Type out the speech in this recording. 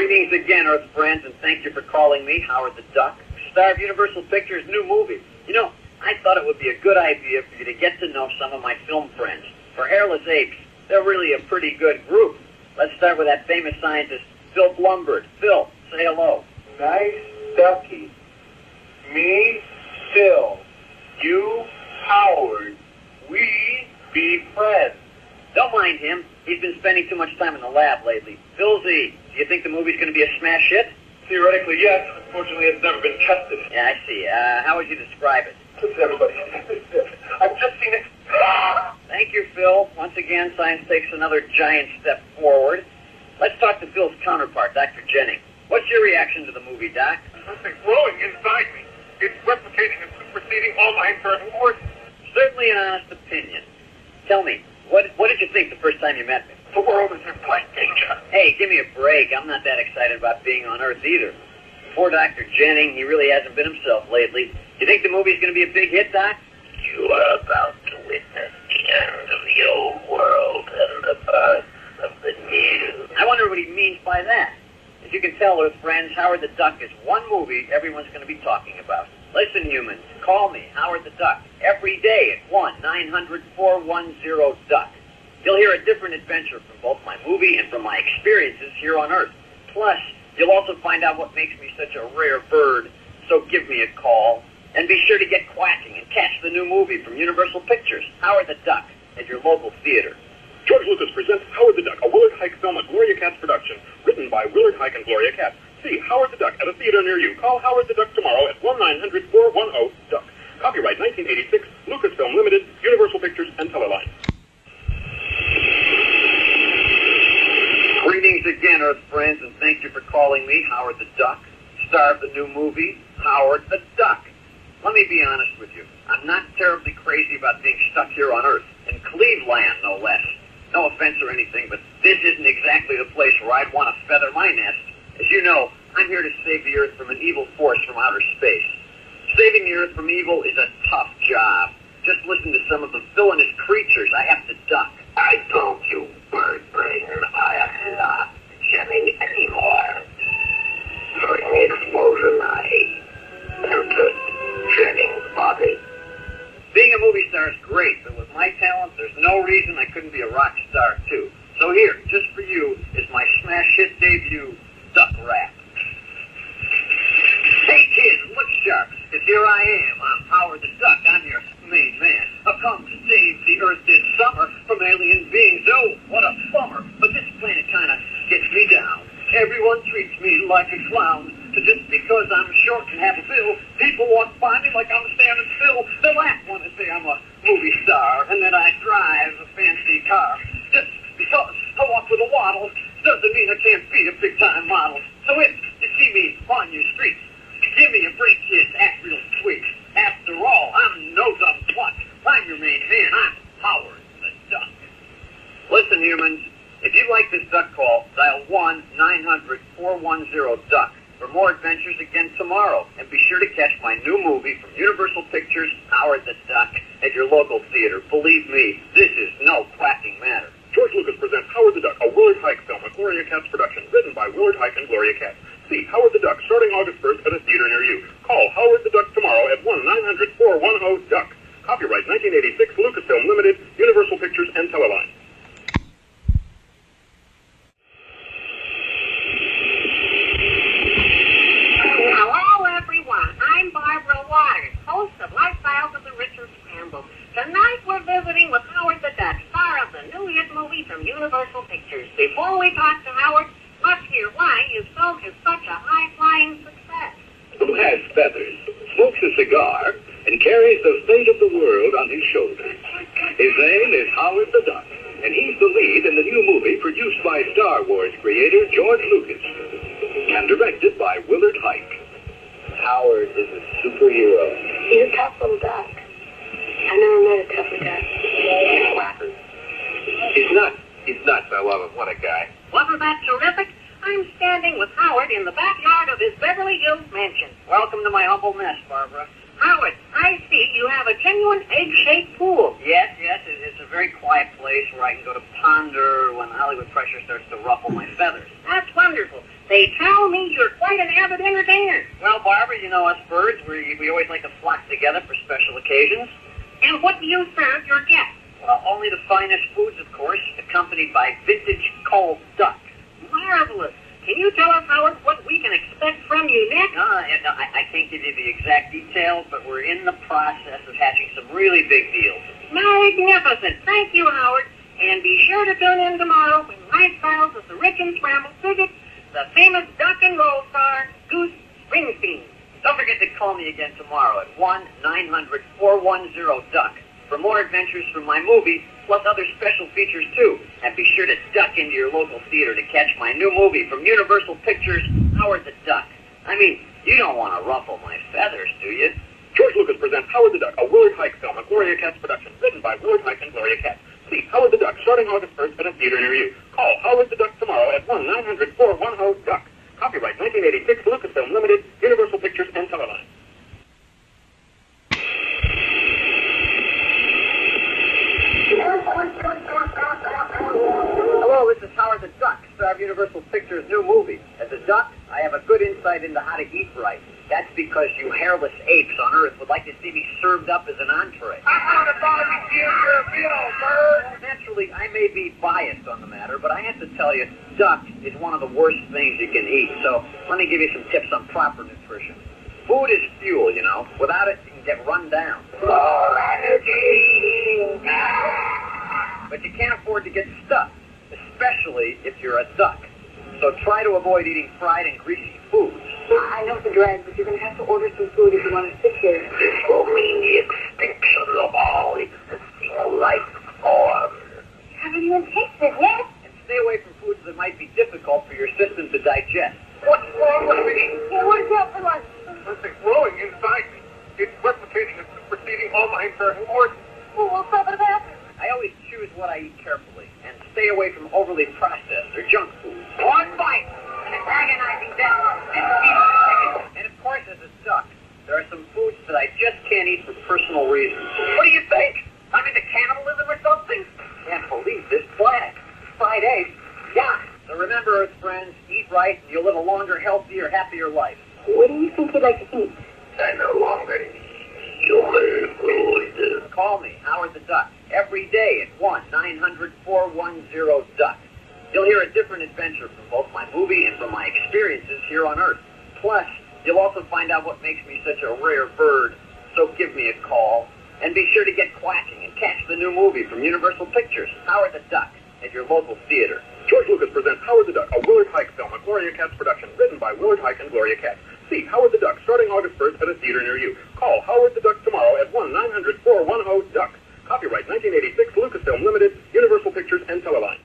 Greetings again, Earth friends, and thank you for calling me, Howard the Duck, star of Universal Pictures' new movie. You know, I thought it would be a good idea for you to get to know some of my film friends. For Hairless Apes, they're really a pretty good group. Let's start with that famous scientist, Phil Blumburtt. Phil, say hello. Nice ducky. Me, Phil. You, Howard. We be friends. Don't mind him. He's been spending too much time in the lab lately. Phil Z, do you think the movie's going to be a smash hit? Theoretically, yes. Unfortunately, it's never been tested. Yeah, I see. Uh, how would you describe it? Just everybody. I've just seen it. Thank you, Phil. Once again, science takes another giant step forward. Let's talk to Phil's counterpart, Dr. Jennings. What's your reaction to the movie, Doc? Something growing inside me. It's replicating and superseding all my internal organs. Certainly an honest opinion. Tell me, what, what did you think the first time you met me? The world is in blank danger. Hey, give me a break. I'm not that excited about being on Earth either. Poor Dr. Jennings, he really hasn't been himself lately. Do you think the movie's going to be a big hit, Doc? You are about to witness the end of the old world and the birth of the new. I wonder what he means by that. As you can tell, Earth friends, Howard the Duck is one movie everyone's going to be talking about. Listen, humans, call me, Howard the Duck, every day at 1-900-410-DUCK. You'll hear a different adventure from both my movie and from my experiences here on Earth. Plus, you'll also find out what makes me such a rare bird. So give me a call. And be sure to get quacking and catch the new movie from Universal Pictures, Howard the Duck, at your local theater. George Lucas presents Howard the Duck, a Willard Huyck film, a Gloria Katz production, written by Willard Huyck and Gloria Katz. See Howard the Duck at a theater near you. Call Howard the Duck tomorrow at 1-900-410-DUCK. Copyright 1986, Lucasfilm Limited, Universal Pictures, and Teleline. Greetings again, Earth friends, and thank you for calling me, Howard the Duck, star of the new movie, Howard the Duck. Let me be honest with you. I'm not terribly crazy about being stuck here on Earth, in Cleveland, no less. No offense or anything, but this isn't exactly the place where I'd want to feather my nest. As you know, I'm here to save the Earth from an evil force from outer space. Saving the Earth from evil is a tough job. Just listen to some of the villainous creatures I have to duck. I told you, bird brain, I am not Jennings anymore. During the explosion, I entered Jennings' body. Being a movie star is great, but with my talent, there's no reason I couldn't be a rock star too. So here, just for you, is my smash hit debut, here I am. I'm Howard the Duck. I'm your main man. I've come to save the Earth this summer from alien beings. Oh, what a bummer! But this planet kinda gets me down. Everyone treats me like a clown. So just because I'm short and have a bill, people walk by me like I'm standing still. They laugh when they say I'm a movie star and that I drive a fancy car. Just because I walk with a waddle doesn't mean I can't beat a big time model. So if you see me on your streets, give me a break, sweet. After all, I'm no dumb twat. I'm your main man. I'm Howard the Duck. Listen, humans. If you like this duck call, dial 1-900-410-DUCK for more adventures again tomorrow. And be sure to catch my new movie from Universal Pictures, Howard the Duck, at your local theater. Believe me, this is no quacking matter. George Lucas presents Howard the Duck, a Willard Huyck film, a Gloria Katz production, written by Willard Huyck and Gloria Katz. See Howard the Duck starting August 1st at a theater near you. Call Howard the Duck tomorrow at 1-900-410-DUCK. Copyright 1986, Lucasfilm Limited, Universal Pictures, and Teleline. Hello, everyone. I'm Barbara Waters, host of Lifestyles of the Rich and Scramble. Tonight we're visiting with Howard the Duck, star of the new hit movie from Universal Pictures. Before we talk to Howard, let's hear why his film is such a high-flying success. who has feathers, smokes a cigar, and carries the fate of the world on his shoulders. His name is Howard the Duck, and he's the lead in the new movie produced by Star Wars creator George Lucas and directed by Willard Huyck. Howard is a superhero. He's a tough little duck. I've never met a tougher duck. He's flappers. He's nuts. He's nuts. I love him. What a guy. Wasn't that terrific? I'm standing with Howard in the backyard of his Beverly Hills mansion. Welcome to my humble nest, Barbara. Howard, I see you have a genuine egg-shaped pool. Yes, yes, it- it's a very quiet place where I can go to ponder when Hollywood pressure starts to ruffle my feathers. That's wonderful. They tell me you're quite an avid entertainer. Well, Barbara, you know us birds, we, we always like to flock together for special occasions. And what do you serve your guests? Well, only the finest foods, of course, accompanied by vintage cold duck. Marvelous. Can you tell us, Howard, what we can expect from you Nick? Uh, I, I I can't give you the exact details, but we're in the process of hatching some really big deals. Magnificent. Thank you, Howard. And be sure to tune in tomorrow when Lifestyles of the Rich and Scramble visits the famous duck and roll star, Goose Springsteen. Don't forget to call me again tomorrow at 1-900-410-DUCK for more adventures from my movies, plus other special features too. And be sure to duck into your local theater to catch my new movie from Universal Pictures, Howard the Duck. I mean, you don't want to ruffle my feathers, do you? George Lucas presents Howard the Duck, a Willard Huyck film, a Gloria Katz production, written by Willard Huyck and Gloria Katz. See Howard the Duck starting August 1st at a theater near you. Call Howard the Duck tomorrow at 1-900-410-DUCK. Copyright 1986 Lucasfilm Limited, Universal Pictures and Teleline. Hello, this is Howard the Duck, star of Universal Pictures' new movie. As a duck, I have a good insight into how to eat right. That's because you hairless apes on Earth would like to see me served up as an entree. I want to barbecue your meal, bird. Naturally, I may be biased on the matter, but I have to tell you, duck is one of the worst things you can eat. So let me give you some tips on proper nutrition. Food is fuel, you know. Without it, you can get run down. Energy. But you can't afford to get stuffed, especially if you're a duck. So try to avoid eating fried and greasy foods. I know it's a drag, but you're going to have to order some food if you want to sit here. This will mean the extinction of all existing life forms. Haven't even tasted yet. And stay away from foods that might be difficult for your system to digest. What's wrong with me? Hey, what is that for lunch? Something growing inside me. It's replicating and superseding all my internal organs. Oh, we'll stop at the bathroom. I always choose what I eat carefully and stay away from overly processed or junk foods. One bite. An antagonizing death. And feet on the. And of course, as a duck, there are some foods that I just can't eat for personal reasons. What do you think? I'm into cannibalism or something? Can't believe this flag. Fried eggs? Yeah. So remember, Earth friends, eat right and you'll live a longer, healthier, happier life. What do you think you'd like to eat? I no longer need human food. Call me, Howard the Duck, every day at 1-900-410-DUCK. You'll hear a different adventure from both my movie and from my experiences here on Earth. Plus, you'll also find out what makes me such a rare bird. So give me a call. And be sure to get quacking and catch the new movie from Universal Pictures, Howard the Duck, at your local theater. George Lucas presents Howard the Duck, a Willard Huyck film, a Gloria Katz production, written by Willard Huyck and Gloria Katz. See Howard the Duck starting August 1st at a theater near you. Call Howard the Duck tomorrow at 1-900-410-DUCK. Copyright 1986 Lucasfilm Limited, Universal Pictures and Teleline.